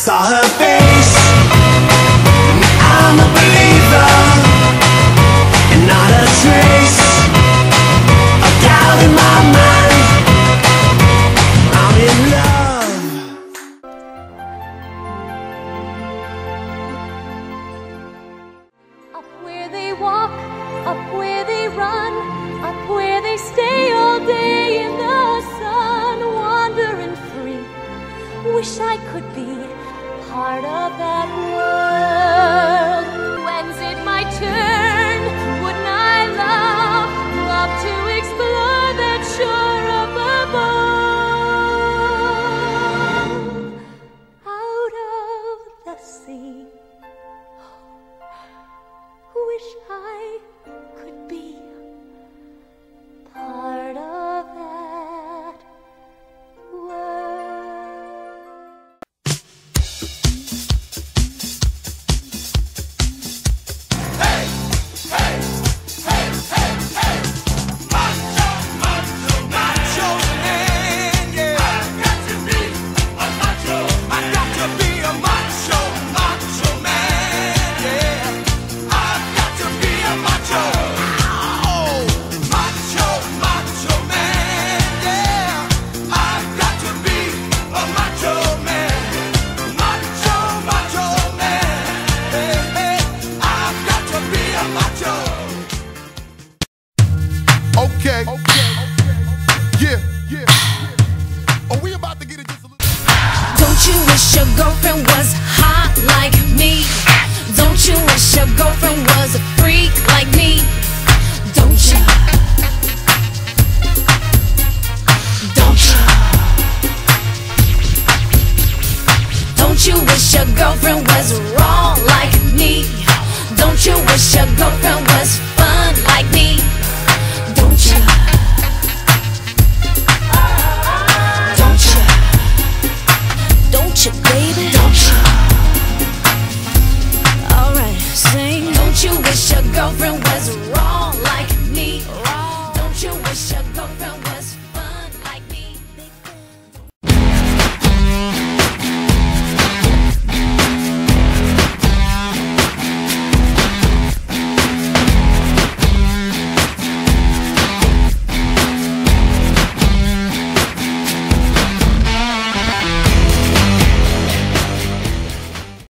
saw her face. Wish I could be part of that world. When's it my turn? Wouldn't I love, love to explore that shore up above? Out of the sea. Oh, wish I Okay. Yeah. Are we about to get it just a little? Don't you wish your girlfriend was hot like me? Don't you wish your girlfriend was a freak like me? Don't you? Don't you? Don't you wish your girlfriend was raw like me? Don't you wish your girlfriend